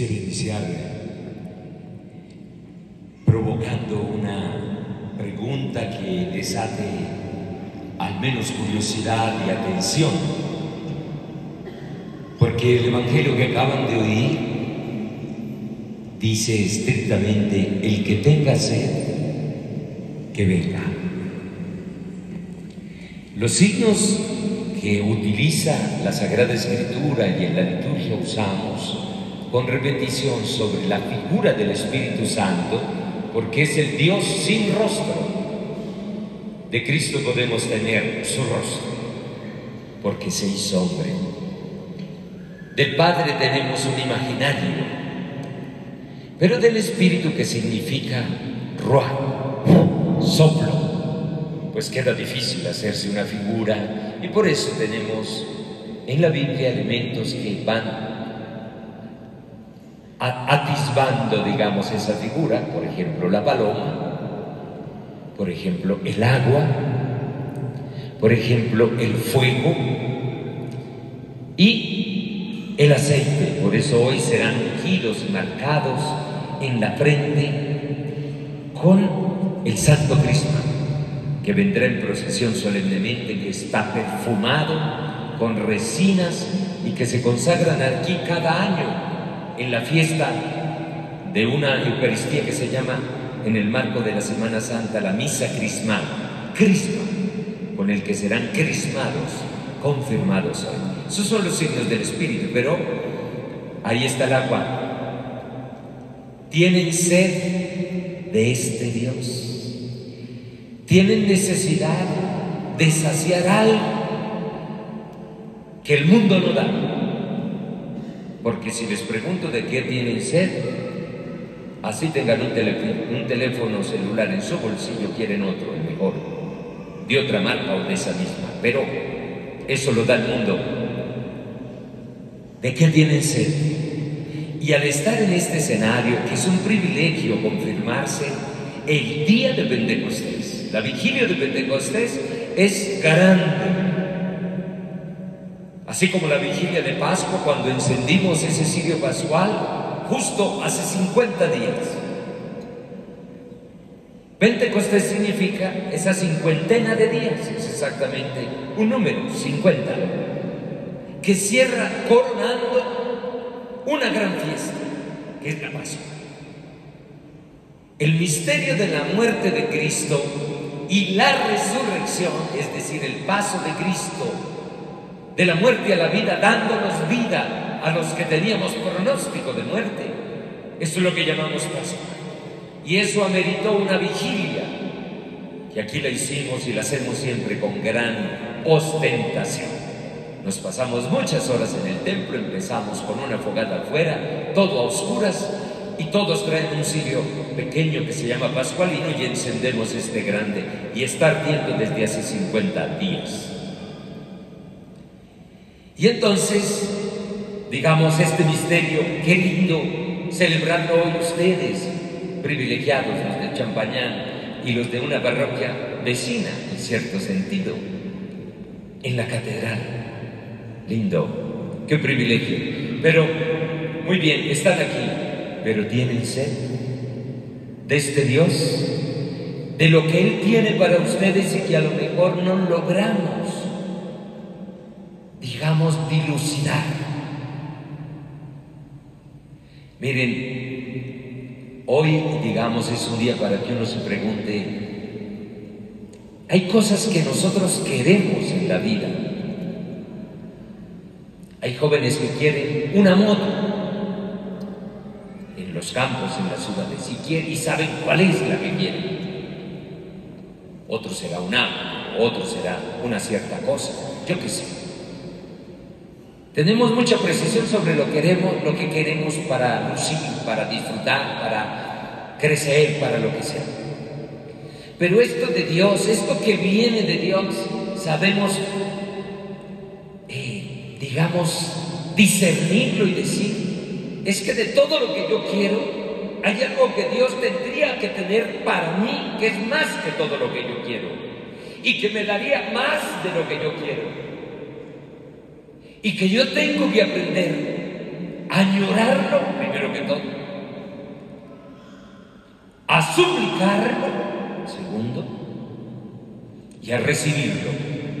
Iniciar provocando una pregunta que desate al menos curiosidad y atención, porque el Evangelio que acaban de oír dice estrictamente, el que tenga sed, que venga. Los signos que utiliza la Sagrada Escritura y en la liturgia usamos con repetición sobre la figura del Espíritu Santo, porque es el Dios sin rostro. De Cristo podemos tener su rostro, porque se hizo hombre. Del Padre tenemos un imaginario, pero del Espíritu que significa ruah, soplo, pues queda difícil hacerse una figura y por eso tenemos en la Biblia elementos que van atisbando, digamos, esa figura, por ejemplo, la paloma, por ejemplo, el agua, por ejemplo, el fuego y el aceite. Por eso hoy serán ungidos y marcados en la frente con el Santo Cristo, que vendrá en procesión solemnemente, que está perfumado con resinas y que se consagran aquí cada año en la fiesta de una Eucaristía que se llama, en el marco de la Semana Santa, la misa crismal, crisma, con el que serán crismados, confirmados hoy. Esos son los signos del Espíritu, pero ahí está el agua. Tienen sed de este Dios. Tienen necesidad de saciar algo que el mundo no da. Porque si les pregunto de qué tienen sed, así tengan un teléfono, celular en su bolsillo, quieren otro, mejor, de otra marca o de esa misma. Pero eso lo da el mundo. ¿De qué tienen sed? Y al estar en este escenario, que es un privilegio confirmarse, el día de Pentecostés, la vigilia de Pentecostés es garante Así como la vigilia de Pascua, cuando encendimos ese cirio pascual, justo hace 50 días. Pentecostés significa esa cincuentena de días, es exactamente un número, 50, que cierra coronando una gran fiesta, que es la Pascua. El misterio de la muerte de Cristo y la resurrección, es decir, el paso de Cristo de la muerte a la vida, dándonos vida a los que teníamos pronóstico de muerte. Eso es lo que llamamos Pascua. Y eso ameritó una vigilia, que aquí la hicimos y la hacemos siempre con gran ostentación. Nos pasamos muchas horas en el templo, empezamos con una fogata afuera, todo a oscuras, y todos traen un cirio pequeño que se llama Pascualino y encendemos este grande y está ardiendo desde hace 50 días. Y entonces, digamos, este misterio, qué lindo celebrarlo hoy ustedes, privilegiados, los de Champañán y los de una parroquia vecina, en cierto sentido, en la catedral. Lindo, qué privilegio. Pero, muy bien, están aquí, pero tienen sed de este Dios, de lo que Él tiene para ustedes y que a lo mejor no logramos digamos, dilucidar. Miren, hoy, digamos, es un día para que uno se pregunte, hay cosas que nosotros queremos en la vida. Hay jóvenes que quieren una moto en los campos, en las ciudades, y, quieren, y saben cuál es la que quieren. Otro será un auto, otro será una cierta cosa, yo qué sé. Tenemos mucha precisión sobre lo, queremos, lo que queremos para lucir, para disfrutar, para crecer, para lo que sea. Pero esto de Dios, esto que viene de Dios, sabemos, eh, digamos, discernirlo y decir, es que de todo lo que yo quiero, hay algo que Dios tendría que tener para mí, que es más que todo lo que yo quiero, y que me daría más de lo que yo quiero y que yo tengo que aprender a añorarlo, primero que todo, a suplicarlo, segundo, y a recibirlo.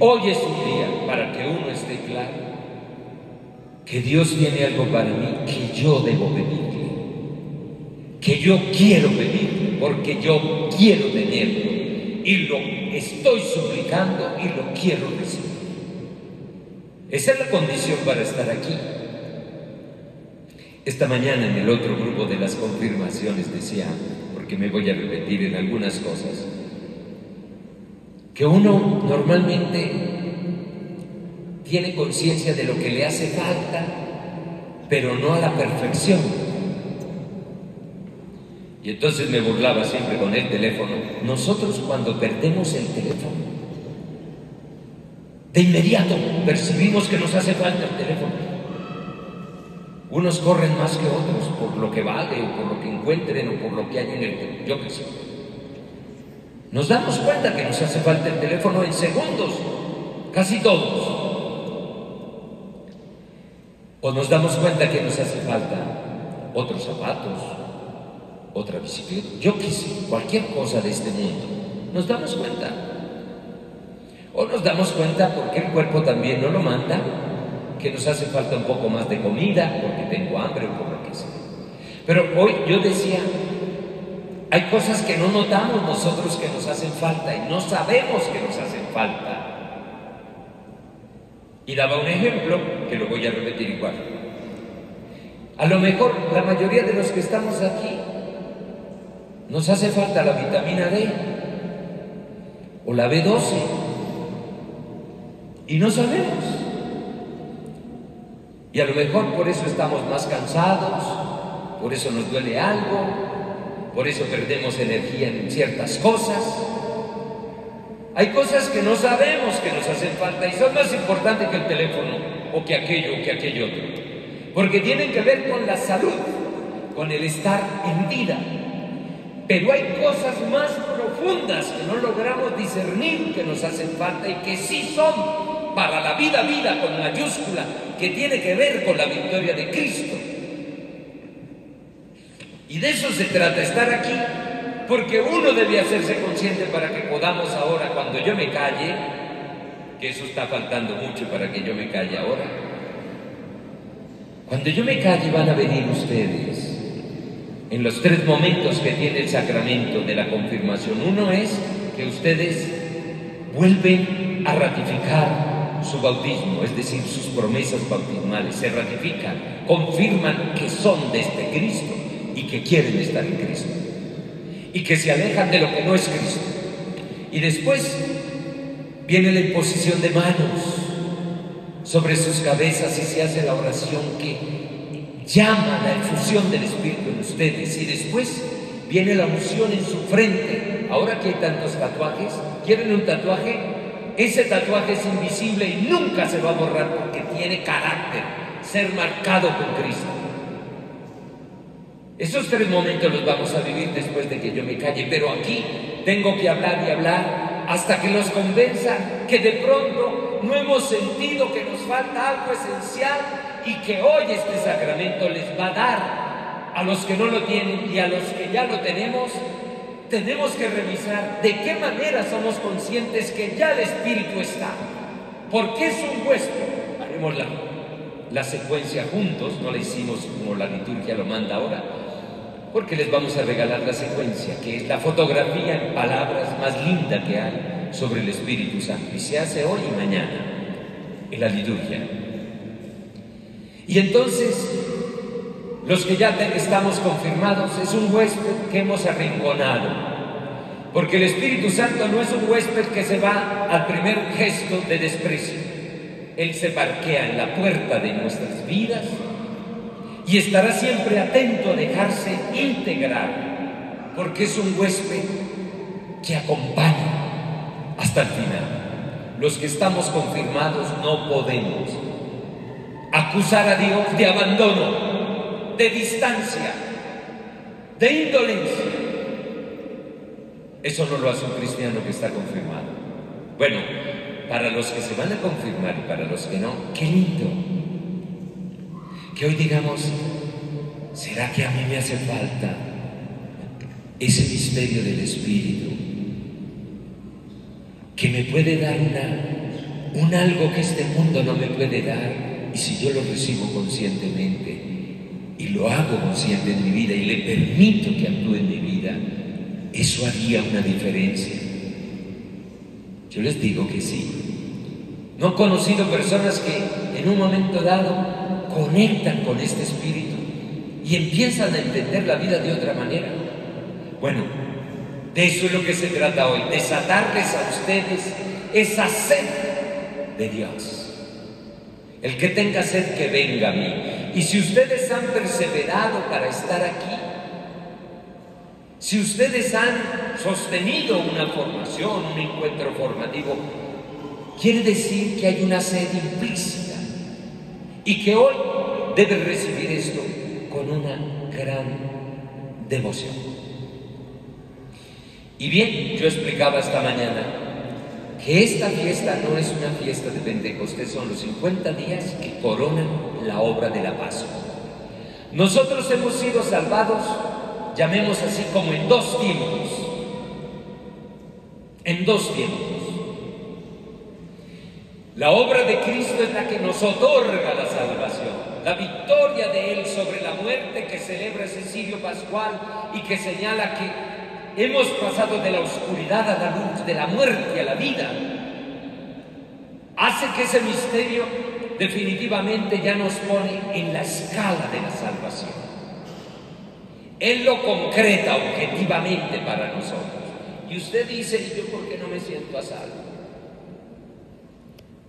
Hoy es un día para que uno esté claro que Dios tiene algo para mí que yo debo pedirle, que yo quiero pedirle, porque yo quiero tenerlo y lo estoy suplicando y lo quiero recibir. Esa es la condición para estar aquí. Esta mañana en el otro grupo de las confirmaciones decía, porque me voy a repetir en algunas cosas, que uno normalmente tiene conciencia de lo que le hace falta, pero no a la perfección. Y entonces me burlaba siempre con el teléfono. Nosotros cuando perdemos el teléfono, de inmediato percibimos que nos hace falta el teléfono. Unos corren más que otros por lo que vale o por lo que encuentren o por lo que hay en el yo qué sé. Nos damos cuenta que nos hace falta el teléfono en segundos, casi todos. O nos damos cuenta que nos hace falta otros zapatos, otra bicicleta, yo qué sé, cualquier cosa de este mundo. Nos damos cuenta. O nos damos cuenta porque el cuerpo también no lo manda, que nos hace falta un poco más de comida, porque tengo hambre o por lo que sea. Pero hoy yo decía, hay cosas que no notamos nosotros que nos hacen falta y no sabemos que nos hacen falta. Y daba un ejemplo que lo voy a repetir igual. A lo mejor la mayoría de los que estamos aquí nos hace falta la vitamina D o la B12 y no sabemos. Y a lo mejor por eso estamos más cansados, por eso nos duele algo, por eso perdemos energía en ciertas cosas. Hay cosas que no sabemos que nos hacen falta y son más importantes que el teléfono o que aquello o que aquello otro. Porque tienen que ver con la salud, con el estar en vida. Pero hay cosas más profundas que no logramos discernir que nos hacen falta y que sí son para la vida, vida con mayúscula, que tiene que ver con la victoria de Cristo. Y de eso se trata, estar aquí, porque uno debe hacerse consciente para que podamos ahora, cuando yo me calle, que eso está faltando mucho para que yo me calle ahora, cuando yo me calle van a venir ustedes en los tres momentos que tiene el sacramento de la confirmación. Uno es que ustedes vuelven a ratificar su bautismo, es decir, sus promesas bautismales, se ratifican, confirman que son de este Cristo y que quieren estar en Cristo y que se alejan de lo que no es Cristo. Y después viene la imposición de manos sobre sus cabezas y se hace la oración que llama la efusión del Espíritu en ustedes y después viene la unción en su frente. Ahora que hay tantos tatuajes, ¿quieren un tatuaje? Ese tatuaje es invisible y nunca se va a borrar porque tiene carácter, ser marcado con Cristo. Esos tres momentos los vamos a vivir después de que yo me calle, pero aquí tengo que hablar y hablar hasta que los convenza que de pronto no hemos sentido que nos falta algo esencial y que hoy este sacramento les va a dar a los que no lo tienen y a los que ya lo tenemos tenemos que revisar de qué manera somos conscientes que ya el Espíritu está. Porque es un huésped. Haremos la, la secuencia juntos, no la hicimos como la liturgia lo manda ahora, porque les vamos a regalar la secuencia, que es la fotografía en palabras más linda que hay sobre el Espíritu Santo. Y se hace hoy y mañana en la liturgia. Y entonces los que ya estamos confirmados es un huésped que hemos arrinconado. Porque el Espíritu Santo no es un huésped que se va al primer gesto de desprecio. Él se parquea en la puerta de nuestras vidas y estará siempre atento a dejarse integrar, porque es un huésped que acompaña hasta el final. Los que estamos confirmados no podemos acusar a Dios de abandono, de distancia, de indolencia. Eso no lo hace un cristiano que está confirmado. Bueno, para los que se van a confirmar y para los que no, qué lindo. Que hoy digamos, ¿Será que a mí me hace falta ese misterio del Espíritu que me puede dar un algo que este mundo no me puede dar? Y si yo lo recibo conscientemente y lo hago consciente en mi vida y le permito que actúe en mi vida, eso haría una diferencia. Yo les digo que sí. No he conocido personas que en un momento dado conectan con este espíritu y empiezan a entender la vida de otra manera. Bueno, de eso es lo que se trata hoy, desatarles a ustedes esa sed de Dios. El que tenga sed que venga a mí. Y si ustedes han perseverado para estar aquí, si ustedes han sostenido una formación, un encuentro formativo, quiere decir que hay una sed implícita y que hoy deben recibir esto con una gran devoción. Y bien, yo explicaba esta mañana que esta fiesta no es una fiesta de Pentecostés, son los 50 días que coronan la obra de la Pascua. Nosotros hemos sido salvados, llamemos así como en dos tiempos, en dos tiempos. La obra de Cristo es la que nos otorga la salvación la victoria de Él sobre la muerte que celebra ese sirio pascual y que señala que hemos pasado de la oscuridad a la luz, de la muerte a la vida, hace que ese misterio definitivamente ya nos pone en la escala de la salvación. Él lo concreta objetivamente para nosotros. Y usted dice, ¿y yo por qué no me siento a salvo?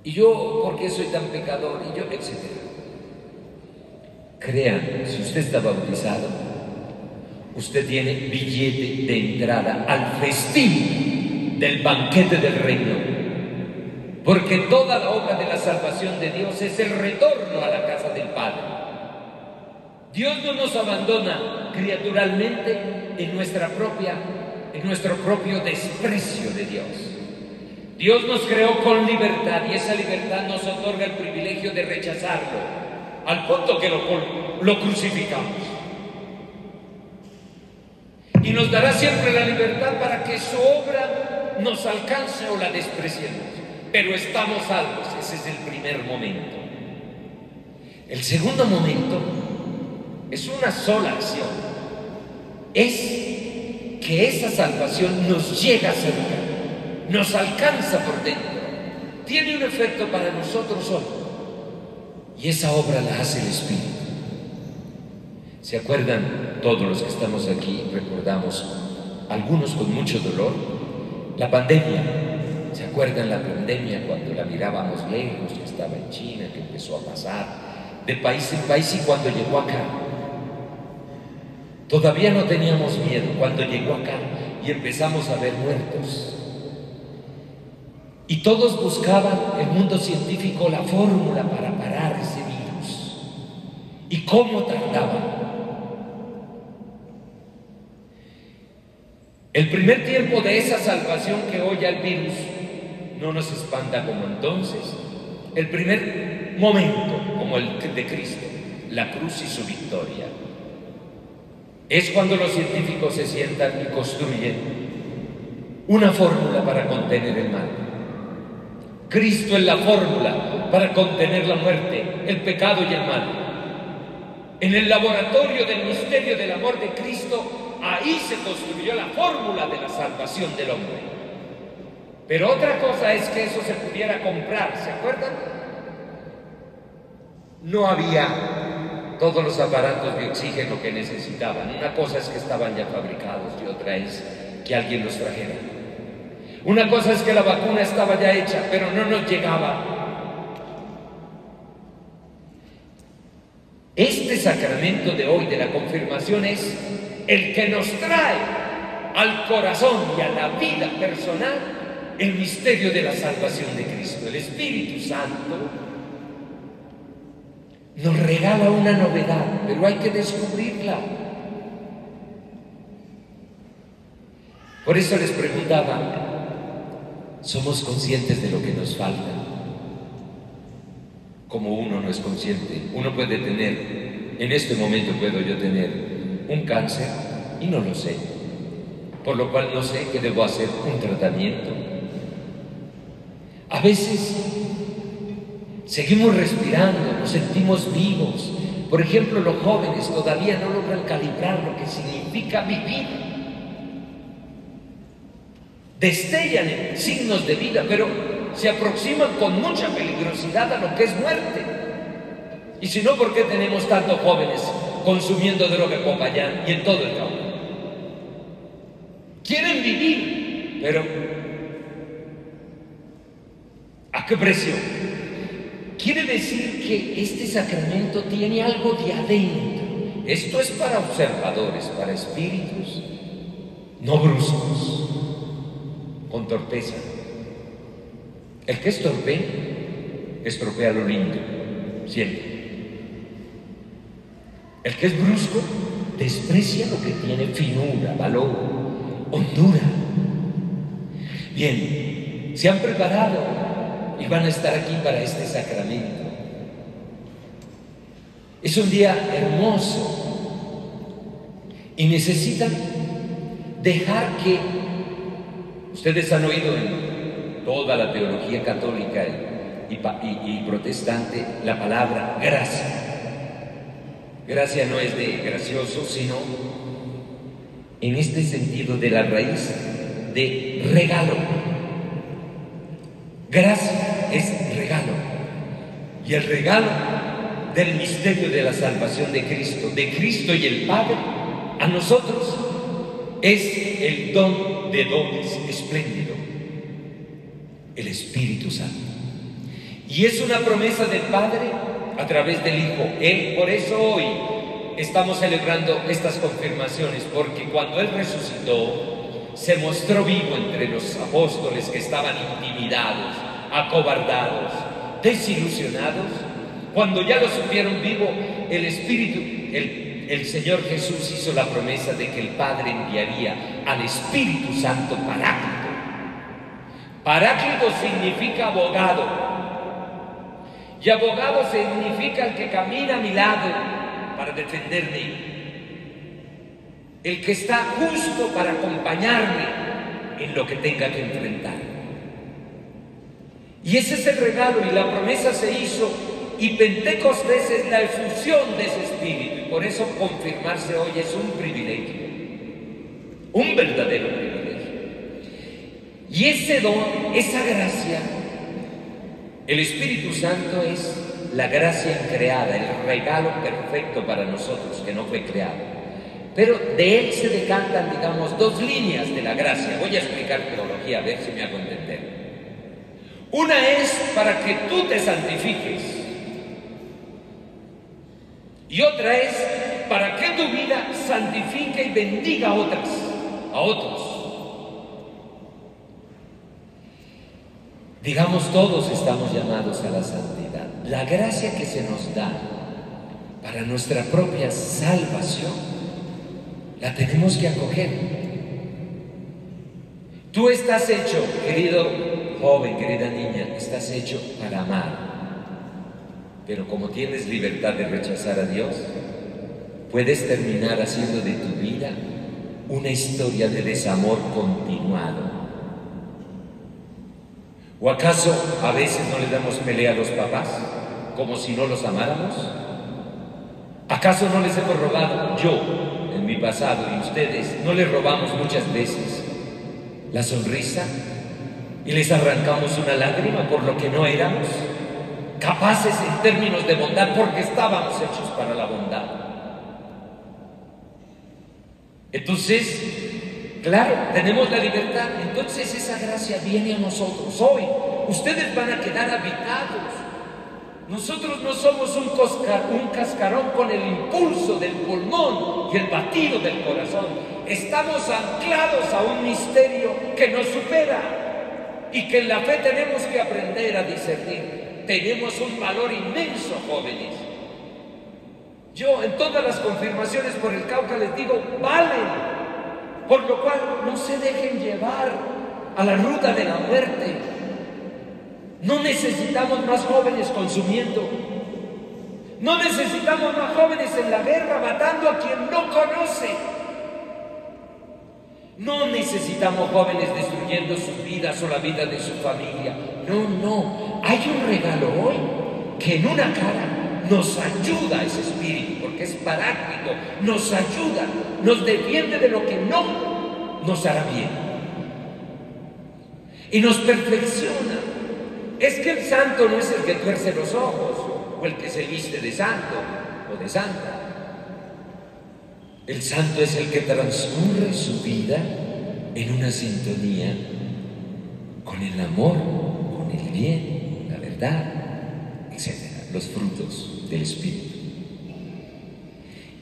¿Y yo por qué soy tan pecador? Y yo, etcétera. Crean, si usted está bautizado, usted tiene billete de entrada al festín del banquete del reino. Porque toda la obra de la salvación de Dios es el retorno a la casa del Padre. Dios no nos abandona criaturalmente en nuestra propia en nuestro propio desprecio de Dios. Dios nos creó con libertad y esa libertad nos otorga el privilegio de rechazarlo al punto que lo, lo crucificamos. Y nos dará siempre la libertad para que su obra nos alcance o la despreciemos. Pero estamos salvos, ese es el primer momento. El segundo momento es una sola acción. Es que esa salvación nos llega cerca, nos alcanza por dentro. Tiene un efecto para nosotros hoy y esa obra la hace el Espíritu. ¿Se acuerdan todos los que estamos aquí? Recordamos, algunos con mucho dolor, la pandemia. ¿Se acuerdan la pandemia cuando la mirábamos lejos, ya estaba en China, que empezó a pasar de país en país y cuando llegó acá? Todavía no teníamos miedo cuando llegó acá y empezamos a ver muertos, y todos buscaban, el mundo científico, la fórmula para parar ese virus. ¿Y cómo tardaban? El primer tiempo de esa salvación que hoy al virus no nos espanta como entonces. El primer momento como el de Cristo, la cruz y su victoria. Es cuando los científicos se sientan y construyen una fórmula para contener el mal. Cristo es la fórmula para contener la muerte, el pecado y el mal. En el laboratorio del misterio del amor de Cristo, ahí se construyó la fórmula de la salvación del hombre. Pero otra cosa es que eso se pudiera comprar, ¿se acuerdan? No había todos los aparatos de oxígeno que necesitaban. Una cosa es que estaban ya fabricados y otra es que alguien los trajera. Una cosa es que la vacuna estaba ya hecha, pero no nos llegaba. Este sacramento de hoy de la confirmación es el que nos trae al corazón y a la vida personal el misterio de la salvación de Cristo. El Espíritu Santo nos regala una novedad, pero hay que descubrirla. Por eso les preguntaba, somos conscientes de lo que nos falta. como uno no es consciente. Uno puede tener, en este momento puedo yo tener un cáncer y no lo sé, por lo cual no sé que debo hacer un tratamiento. A veces seguimos respirando, nos sentimos vivos. Por ejemplo, los jóvenes todavía no logran calibrar lo que significa vivir. Destellan signos de vida, pero se aproximan con mucha peligrosidad a lo que es muerte. Y si no, ¿por qué tenemos tantos jóvenes consumiendo droga en Popayán y en todo el campo? Quieren vivir, pero ¿a qué precio? Quiere decir que este sacramento tiene algo de adentro. Esto es para observadores, para espíritus no bruscos, con torpeza. El que es torpe estropea lo lindo, siempre. El que es brusco desprecia lo que tiene finura, valor, hondura. Bien, se han preparado van a estar aquí para este sacramento. Es un día hermoso y necesitan dejar que, ustedes han oído en toda la teología católica y, protestante la palabra gracia. Gracia no es de gracioso, sino en este sentido de la raíz de regalo. Gracia es regalo. Y el regalo del misterio de la salvación de Cristo, de Cristo y el Padre, a nosotros es el don de dones espléndido, el Espíritu Santo. Y es una promesa del Padre a través del Hijo. Él, por eso hoy estamos celebrando estas confirmaciones, porque cuando Él resucitó, se mostró vivo entre los apóstoles que estaban intimidados, acobardados, desilusionados. Cuando ya lo supieron vivo, el Espíritu, el, Señor Jesús hizo la promesa de que el Padre enviaría al Espíritu Santo Paráclito. Paráclito significa abogado. Y abogado significa el que camina a mi lado para defenderme el que está justo para acompañarme en lo que tenga que enfrentar. Y ese es el regalo y la promesa se hizo y Pentecostés es la efusión de ese espíritu por eso confirmarse hoy es un privilegio, un verdadero privilegio. Y ese don, esa gracia, el Espíritu Santo es la gracia creada, el regalo perfecto para nosotros que no fue creado. Pero de él se decantan, digamos, dos líneas de la gracia. Voy a explicar teología, a ver si me hago entender. Una es para que tú te santifiques. Y otra es para que tu vida santifique y bendiga a otras, a otros. Digamos, todos estamos llamados a la santidad. La gracia que se nos da para nuestra propia salvación la tenemos que acoger. Tú estás hecho, querido joven, querida niña, estás hecho para amar. Pero como tienes libertad de rechazar a Dios, puedes terminar haciendo de tu vida una historia de desamor continuado. ¿O acaso a veces no le damos pelea a los papás como si no los amáramos? ¿Acaso no les hemos robado yo en mi pasado y ustedes no les robamos muchas veces la sonrisa y les arrancamos una lágrima por lo que no éramos, capaces en términos de bondad porque estábamos hechos para la bondad. Entonces, claro, tenemos la libertad, entonces esa gracia viene a nosotros. Hoy ustedes van a quedar habitados nosotros no somos un, un, cascarón con el impulso del pulmón y el batido del corazón. Estamos anclados a un misterio que nos supera y que en la fe tenemos que aprender a discernir. Tenemos un valor inmenso, jóvenes. Yo en todas las confirmaciones por el Cauca les digo, valen. Por lo cual no se dejen llevar a la ruta de la muerte No necesitamos más jóvenes consumiendo. No necesitamos más jóvenes en la guerra matando a quien no conoce. No necesitamos jóvenes destruyendo sus vidas o la vida de su familia. No, no. Hay un regalo hoy que en una cara nos ayuda a ese espíritu, porque es paráctico, nos ayuda, nos defiende de lo que no nos hará bien. Y nos perfecciona. Es que el santo no es el que tuerce los ojos o el que se viste de santo o de santa. El santo es el que transcurre su vida en una sintonía con el amor, con el bien, la verdad, etc. Los frutos del Espíritu.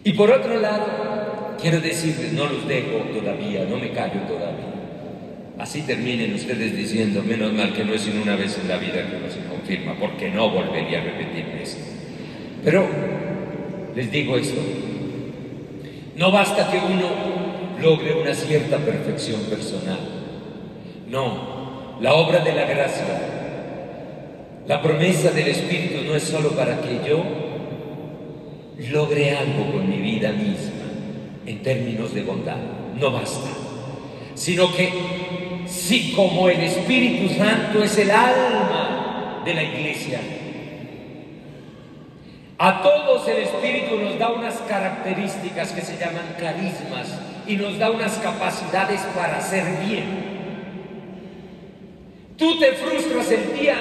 Y por otro lado, quiero decirles, no los dejo todavía, no me callo todavía. Así terminen ustedes diciendo, menos mal que no es sino una vez en la vida que uno se confirma, porque no volvería a repetir esto. Pero les digo esto, no basta que uno logre una cierta perfección personal. No, la obra de la gracia, la promesa del Espíritu no es solo para que yo logre algo con mi vida misma en términos de bondad, no basta, sino que si como el Espíritu Santo es el alma de la iglesia, a todos el Espíritu nos da unas características que se llaman carismas y nos da unas capacidades para hacer bien. Tú te frustras el día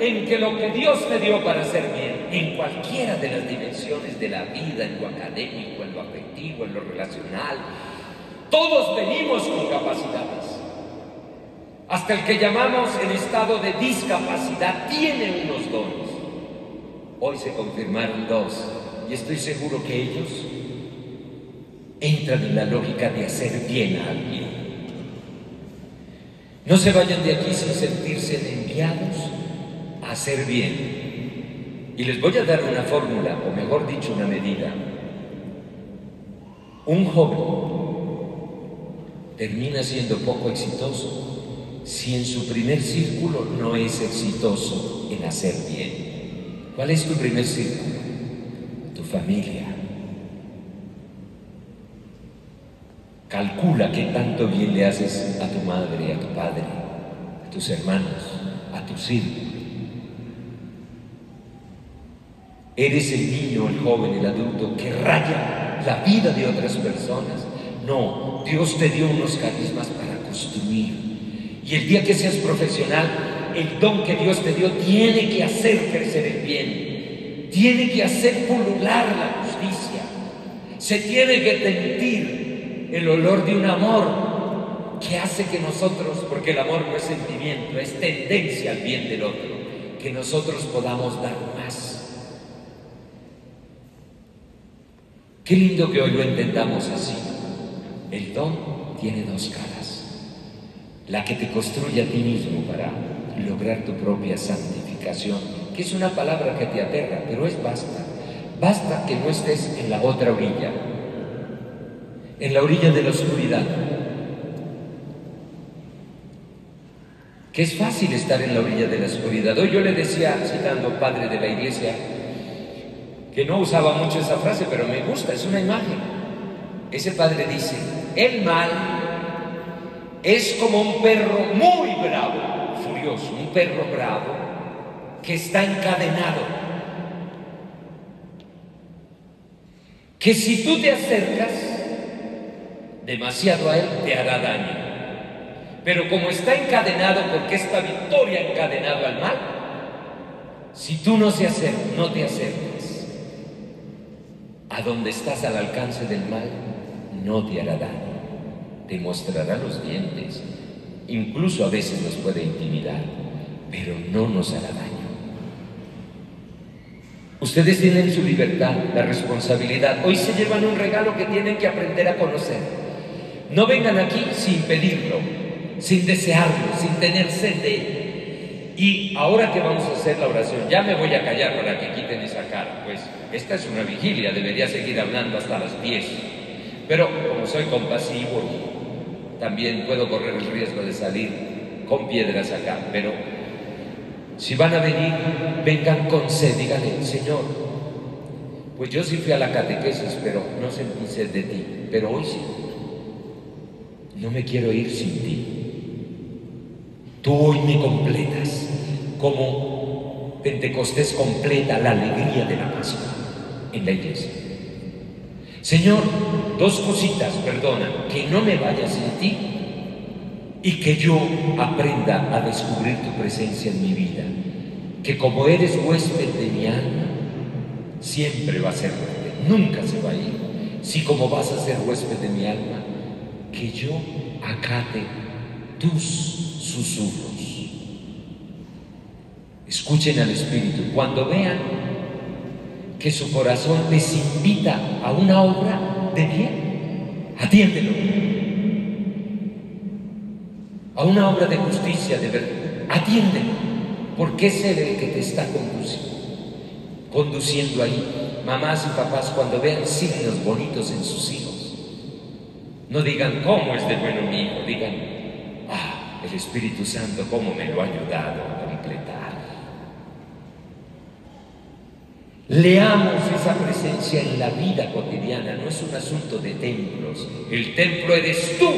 en que lo que Dios te dio para hacer bien, en cualquiera de las dimensiones de la vida, en lo académico, en lo afectivo, en lo relacional, todos venimos con capacidades. Hasta el que llamamos en estado de discapacidad tiene unos dones. Hoy se confirmaron dos y estoy seguro que ellos entran en la lógica de hacer bien a alguien. No se vayan de aquí sin sentirse enviados a hacer bien. Y les voy a dar una fórmula, o mejor dicho, una medida. Un joven termina siendo poco exitoso si en su primer círculo no es exitoso en hacer bien. ¿Cuál es tu primer círculo? Tu familia. Calcula qué tanto bien le haces a tu madre, a tu padre, a tus hermanos, a tu círculo. Eres el niño, el joven, el adulto que raya la vida de otras personas. No, Dios te dio unos carismas para construir. Y el día que seas profesional, el don que Dios te dio tiene que hacer crecer el bien, tiene que hacer pulular la justicia, se tiene que sentir el olor de un amor que hace que nosotros, porque el amor no es sentimiento, es tendencia al bien del otro, que nosotros podamos dar más. Qué lindo que hoy lo entendamos así. El don tiene dos caras. La que te construye a ti mismo para lograr tu propia santificación, que es una palabra que te aterra, pero es basta. Basta que no estés en la otra orilla, en la orilla de la oscuridad. Que es fácil estar en la orilla de la oscuridad. Hoy yo le decía, citando padre de la iglesia, que no usaba mucho esa frase, pero me gusta, es una imagen. Ese padre dice, el mal es como un perro muy bravo un perro bravo, que está encadenado. Que si tú te acercas demasiado a él, te hará daño. Pero como está encadenado, porque esta victoria encadenado al mal, si tú no, se acercas, no te acercas a donde estás al alcance del mal, no te hará daño. Te mostrará los dientes, incluso a veces nos puede intimidar, pero no nos hará daño. Ustedes tienen su libertad, la responsabilidad. Hoy se llevan un regalo que tienen que aprender a conocer. No vengan aquí sin pedirlo, sin desearlo, sin tener sed de Y ahora que vamos a hacer la oración, ya me voy a callar para que quiten esa cara. Pues esta es una vigilia, debería seguir hablando hasta las 10. Pero como soy compasivo también puedo correr el riesgo de salir con piedras acá, pero Si van a venir, vengan con sed, díganle, Señor, pues yo sí fui a la catequesis, pero no sentí sed de ti, pero hoy sí. No me quiero ir sin ti. Tú hoy me completas, como Pentecostés completa la alegría de la pasión en la iglesia. Señor, dos cositas, perdona, que no me vaya sin ti y que yo aprenda a descubrir tu presencia en mi vida. Que como eres huésped de mi alma, siempre va a ser huésped, nunca se va a ir. Si como vas a ser huésped de mi alma, que yo acate tus susurros. Escuchen al Espíritu. Cuando vean que su corazón les invita a una obra bien, atiéndelo. A una obra de justicia, de verdad, atiéndelo, porque es Él el que te está conduciendo, conduciendo ahí. Mamás y papás, cuando vean signos bonitos en sus hijos, no digan, ¿cómo es de bueno mi hijo? Digan, ah, el Espíritu Santo, ¿cómo me lo ha ayudado a completar? Leamos esa presencia en la vida cotidiana, no es un asunto de templos. El templo eres tú.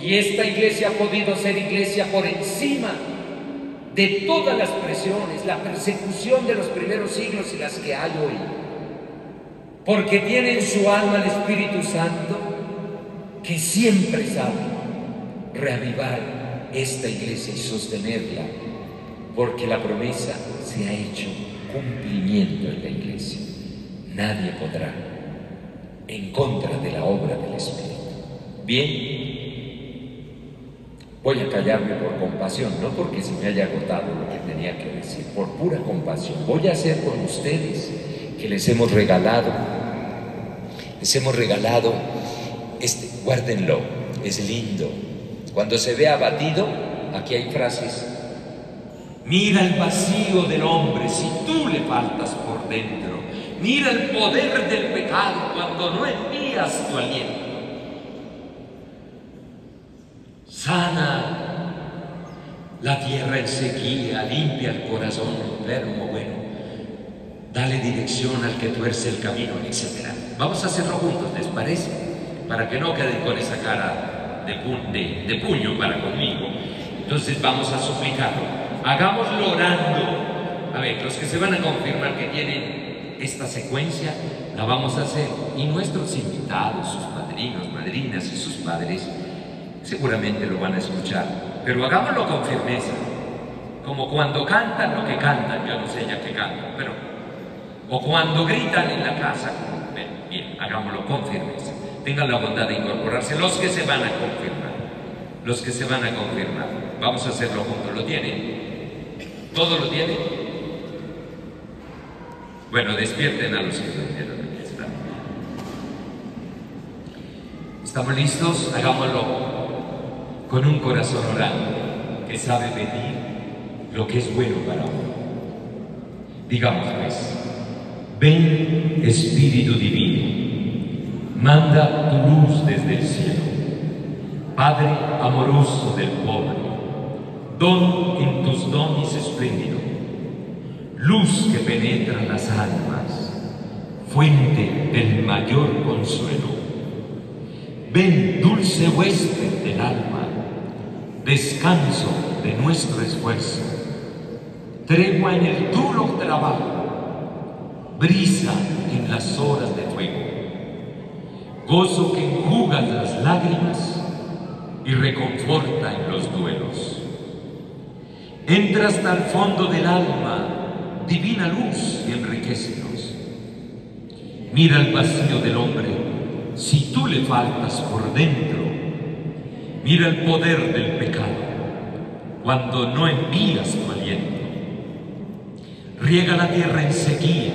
Y esta iglesia ha podido ser iglesia por encima de todas las presiones, la persecución de los primeros siglos y las que hay hoy. Porque tiene en su alma el Espíritu Santo que siempre sabe reavivar esta iglesia y sostenerla, porque la promesa se ha hecho cumplimiento en la iglesia. Nadie podrá en contra de la obra del Espíritu. Bien, voy a callarme por compasión, no porque se me haya agotado lo que tenía que decir, por pura compasión. Voy a hacer con ustedes que les hemos regalado, les hemos regalado, este, guárdenlo, es lindo. Cuando se ve abatido, aquí hay frases Mira el vacío del hombre si tú le faltas por dentro. Mira el poder del pecado cuando no envías tu aliento. Sana la tierra en sequía, limpia el corazón enfermo, bueno. Dale dirección al que tuerce el camino, etc. Vamos a hacerlo juntos, ¿les parece? Para que no queden con esa cara de, de puño para conmigo. Entonces vamos a suplicarlo hagámoslo orando. A ver, los que se van a confirmar que tienen esta secuencia, la vamos a hacer. Y nuestros invitados, sus padrinos, madrinas y sus padres, seguramente lo van a escuchar. Pero hagámoslo con firmeza. Como cuando cantan lo que cantan, yo no sé ya qué cantan, pero... O cuando gritan en la casa, bien, bien, hagámoslo con firmeza. Tengan la bondad de incorporarse los que se van a confirmar. Los que se van a confirmar. Vamos a hacerlo juntos. ¿Lo tienen? ¿Todo lo tiene? Bueno, despierten a los que durmieron. ¿Estamos listos? Hagámoslo con un corazón orando que sabe pedir lo que es bueno para uno. Digamos pues, ven Espíritu Divino, manda tu luz desde el cielo, Padre amoroso del pobre don en tus dones espléndido, luz que penetra las almas, fuente del mayor consuelo. Ven, dulce huésped del alma, descanso de nuestro esfuerzo, tregua en el duro trabajo, brisa en las horas de fuego, gozo que enjuga las lágrimas y reconforta en los duelos. Entra hasta el fondo del alma, divina luz, y enriquecenos. Mira el vacío del hombre, si tú le faltas por dentro. Mira el poder del pecado, cuando no envías tu aliento. Riega la tierra en sequía,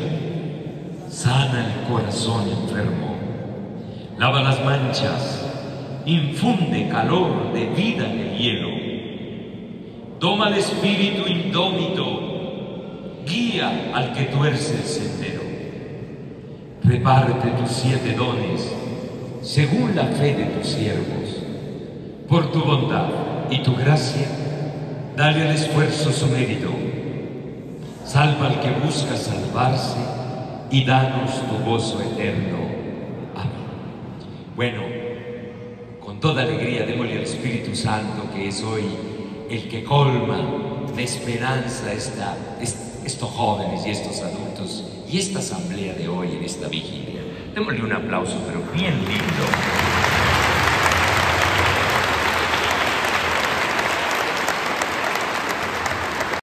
sana el corazón enfermo, lava las manchas, infunde calor de vida en el hielo Toma el espíritu indómito, guía al que tuerce el sendero. Reparte tus siete dones según la fe de tus siervos. Por tu bondad y tu gracia, dale al esfuerzo su mérito salva al que busca salvarse y danos tu gozo eterno. Amén. Bueno, con toda alegría démosle al Espíritu Santo que es hoy el que colma de esperanza esta, estos jóvenes y estos adultos y esta asamblea de hoy en esta vigilia. Démosle un aplauso, pero bien lindo.